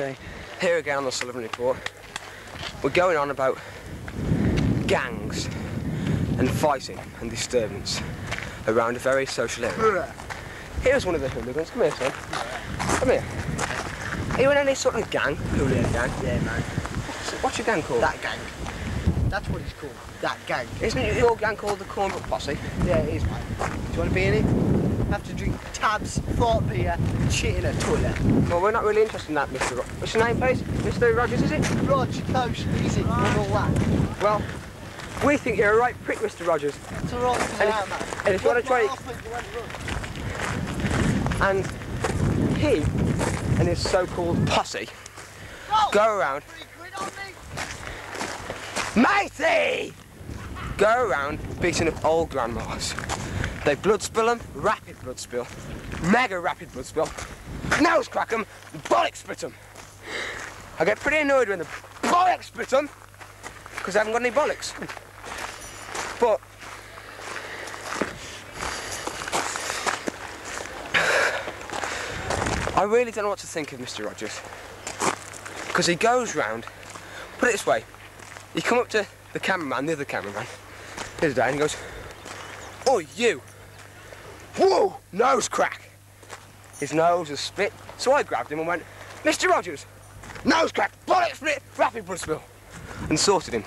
Okay. Here again on the Sullavan Report, we're going on about gangs and fighting and disturbance around a very social area. Here's one of the hooligans. Come here, son. Come here. Are you in any sort of gang? Hooligan gang? Yeah, man. What's your gang called? That gang. That's what it's called. That gang. Isn't your gang called the Cornbrook Posse? Yeah, it is, mate. Do you want to be in it? Have to drink tabs, fart beer, and shit in a toilet. Well, we're not really interested in that, Mr. Ro What's your name, please? Mr. Rogers, is it? Rog, coach, easy, and all that. Well, we think you're a right prick, Mr. Rogers. It's all right, And- out, man. and if you wanna try- And he and his so-called posse go around Matey! Go around beating up old grandmas. They blood spill them, rapid blood spill, mega rapid blood spill, nose crack them, bollock them. I get pretty annoyed when the bollocks split them because I haven't got any bollocks. But I really don't know what to think of Mr. Rogers. Because he goes round, put it this way, he come up to the cameraman, the other cameraman, other day, and he goes, Oh, you! Whoa! Nose crack! His nose was split, so I grabbed him and went, Mr. Rogers, nose crack, bollock split, rapid blood spill, and sorted him.